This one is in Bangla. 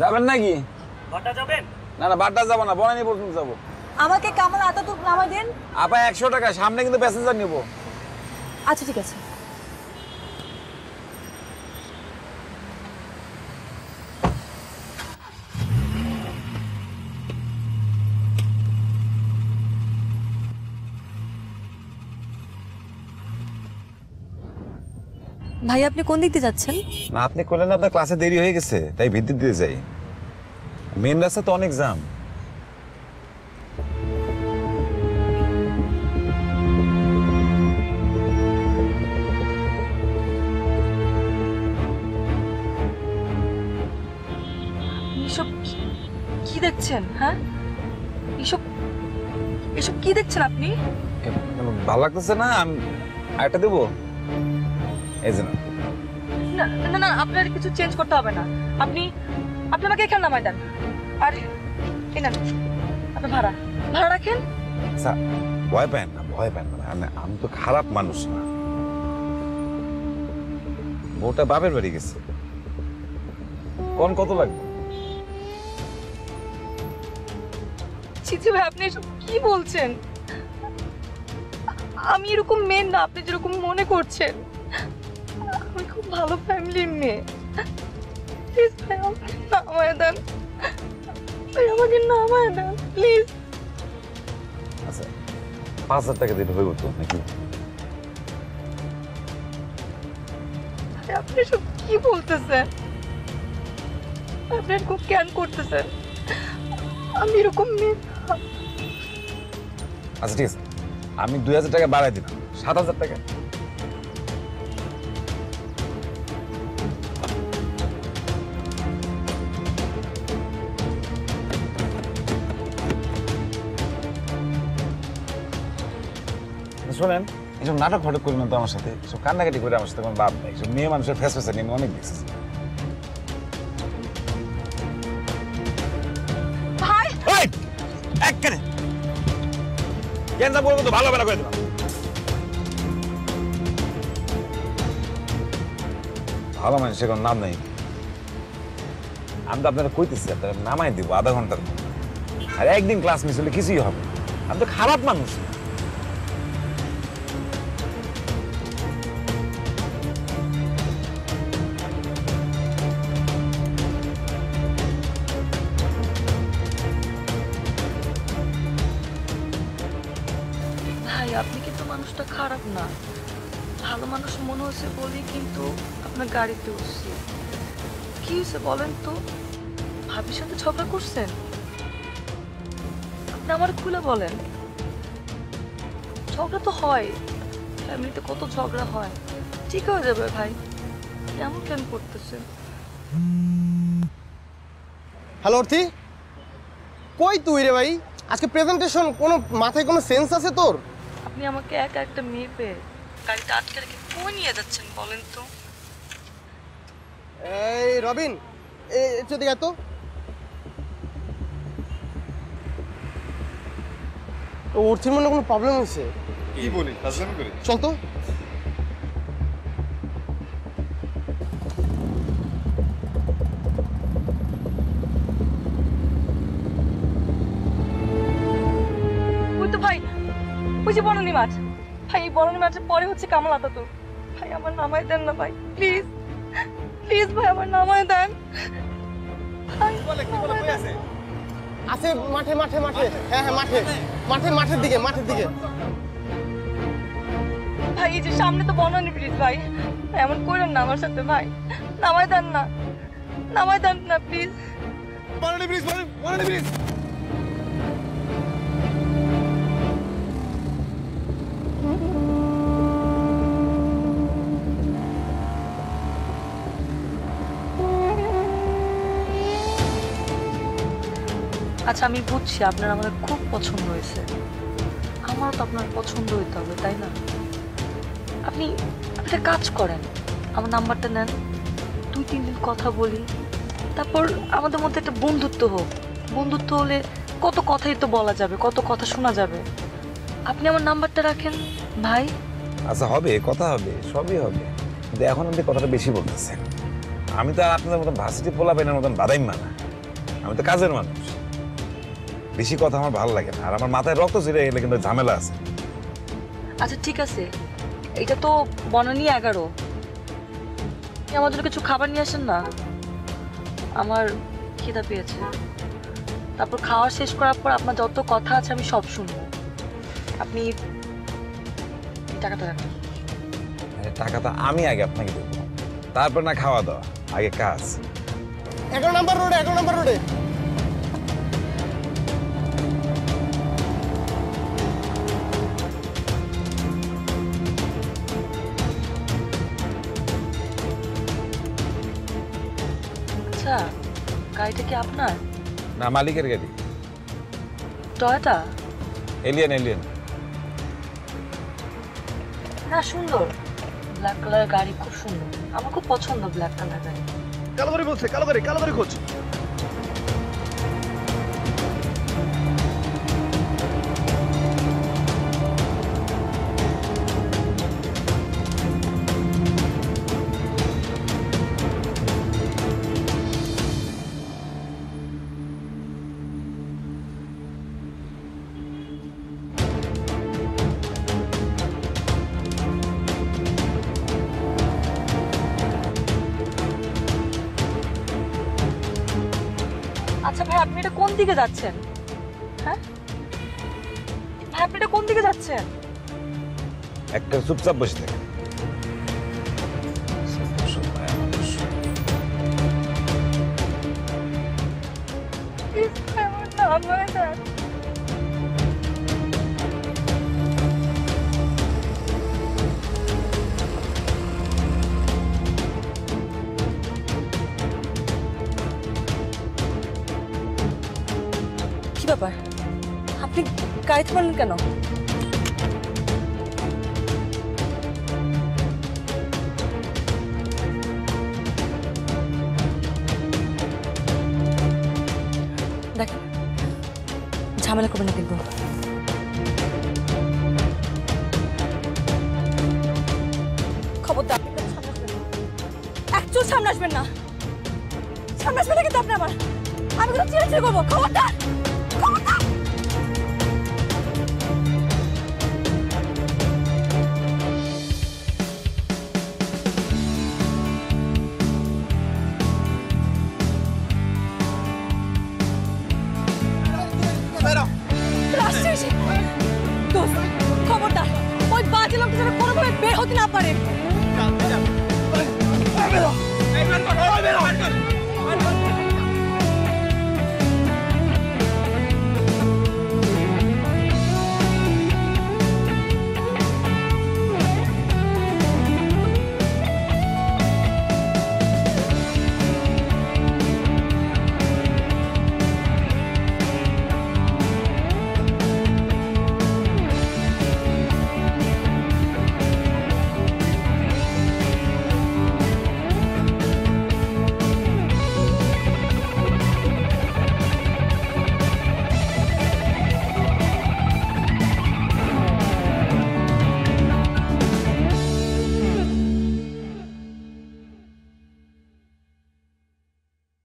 যাবেন নাকি? ঘরটা যাবেন? না না বাড্ডা যাব না বনানি পর্যন্ত যাব। আমাকে কামাল আতাতুর্ক নামাই দেন। আপা একশো টাকা সামনে কিন্তু প্যাসেঞ্জার নিবো। আচ্ছা ঠিক আছে। ভাই আপনি কোন দিক দিয়ে যাচ্ছেন? না আপনি করলেন আপনার ক্লাসে দেরি হয়ে গেছে তাই ভিত্তি দিয়ে যাই। মেন রাস্তা তো অনেক জাম। এসব কি- দেখছেন হ্যাঁ? এসব এসব কি দেখছেন আপনি? ভালো লাগতেছে না? আমি আরেকটা দেবো? এই না। না না আপনার কিছু চেঞ্জ করতে হবে না। আপনি আপনি আমাকে এখানে নামাই দেন। আর এই নেন আপনার ভাড়া। ভাড়া রাখেন? আচ্ছা ভয় পায় না ভয় পায় না। আমি- আমি তো খারাপ মানুষ না। বউটা বাপের বাড়ি গেছে। কোন কত লাগবে? চিচি ভাই আপনি এসব কি বলছেন? আমি এরকম মেন না আপনি যেরকম মনে করছেন। আমি খুব ভালো ফ্যামিলির মেয়ে। প্লিজ ভাই প্লিজ আচ্ছা পাঁচ হাজার টাকা দিলে হইব তো নাকি? আপনি সব কি বলতেছেন? আপনি এরকম কেন করতেছেন। আমি এরকম মেয়ে। আচ্ছা ঠিক আছে। আমি দুই হাজার টাকা বাড়াই দিলাম। সাত হাজার টাকা? শোনেন এইসব নাটক ফটক করি না তো আমার সাথে। সব কান্নাকাটি করে আমার সাথে কোনো বাপ নেই। সব মেয়ে মানুষের ফেস ফেসে নিয়ে অনেক একখানে। বলব তো? ভালো বেলা করে দিলাম। ভালো মানুষের কোনো নাম নেই। আমি তো আপনারা কইতেছি আপনারা নামাই দিব আধা ঘণ্টার। আর একদিন ক্লাস মিস হলে কিছুই হবে আমি তো খারাপ মানুষ। না। মানুষটা খারাপ না। ভালো মানুষ মনে হচ্ছে বলি কিন্তু আপনার গাড়িতে উঠছি। কি হয়েছে বলেন তো? ভাবির সাথে ঝগড়া করছেন? আপনি আমার খুলে বলেন। ঝগড়া তো হয়। ফ্যামিলিতে কত ঝগড়া হয়। ঠিক হয়ে যাবে ভাই। কেমন কেন করতেছেন? হ্যালো অর্থি। কই তুই রে ভাই? আজকে প্রেজেন্টেশন কোনো মাথায় কোনো সেন্স আছে তোর? আপনি আমাকে একা একটা মেয়ে পেয়ে গাড়িটা আটকে রেখে কই নিয়ে যাচ্ছেন বলেন তো? এই রবিন এ তো। ওর মনে কোনো প্রবলেম হয়েছে। কি বলি? চল তো। ওই যে বরণী মাছ। ভাই এই বরণী মাছের পরে হচ্ছে কামাল আতাতুর। ভাই আমার নামায় দেন না ভাই প্লিজ। প্লিজ ভাই আমার নামায় দেন। আছে? মাঠে মাঠে মাঠে। হ্যাঁ হ্যাঁ মাঠে। মাঠে মাঠের দিকে মাঠের দিকে। ভাই এই যে সামনে তো বনানি প্লিজ ভাই। এমন করেন না আমার সাথে ভাই। নামাই দেন না। নামায় দেন না please. Banani bridge Banani bridge. আচ্ছা আমি বুঝছি, আপনার আমার খুব পছন্দ হয়েছে। আমারও তো আপনার পছন্দ হইতে হবে, তাই না? আপনি, একটা কাজ করেন। আমার নাম্বারটা নেন, দুই, তিন দিন কথা বলি। তারপর আমাদের মধ্যে একটা বন্ধুত্ব হোক। বন্ধুত্ব হলে কত কথাই তো বলা যাবে, কত কথা শোনা যাবে। আপনি আমার নাম্বারটা রাখেন, ভাই। আচ্ছা হবে, কথা হবে, সবই হবে। কিন্তু এখন আপনি কথাটা বেশি বলতেছেন। আমি তো আর আপনাদের মতন ভার্সিটি পেনের মতন বাদাই মানা আমি তো কাজের মানুষ। বেশি কথা আমার ভালো লাগে না। আর আমার মাথায় রক্ত ছিঁড়ে গেলে কিন্তু ঝামেলা আছে। আচ্ছা ঠিক আছে। এটা তো বনানি এগারো। আপনি আমার জন্য কিছু খাবার নিয়ে আসেন না? আমার খিদা পেয়েছে। তারপর খাওয়া শেষ করার পর আপনার যত কথা আছে আমি সব শুনব। আপনি টাকাটা রাখুন আরে টাকাটা আমি আগে আপনাকে দেবো। তারপর না খাওয়া দাওয়া আগে কাজ। এগারো নাম্বার রোডে এগারো নাম্বার রোডে। আচ্ছা গাড়িটা কি আপনার? না মালিকের গাড়ি। টয়টা? এলিয়েন এলিয়েন না সুন্দর। ব্ল্যাক কালারের গাড়ি খুব সুন্দর। আমার খুব পছন্দ ব্ল্যাক কালার গাড়ি। কালো গাড়ি বলছে কালো গাড়ি কালো গাড়ি খোঁজ। আচ্ছা ভাই আপনি এটা কোন দিকে যাচ্ছেন? হ্যাঁ? ভাই আপনি এটা কোন দিকে যাচ্ছেন? একটা চুপচাপ বসে থাকেন। আমার হয়ে আপনি গাড়িতে পারলেন কেন? দেখেন ঝামেলা করবেন না কিন্তু। না। একচুল সামনে আসবেন না। সামনে আসবেন না কিন্তু আপনি আমার আমি কিন্তু চিড়ে করব। খবরদার! বের হতে না পারে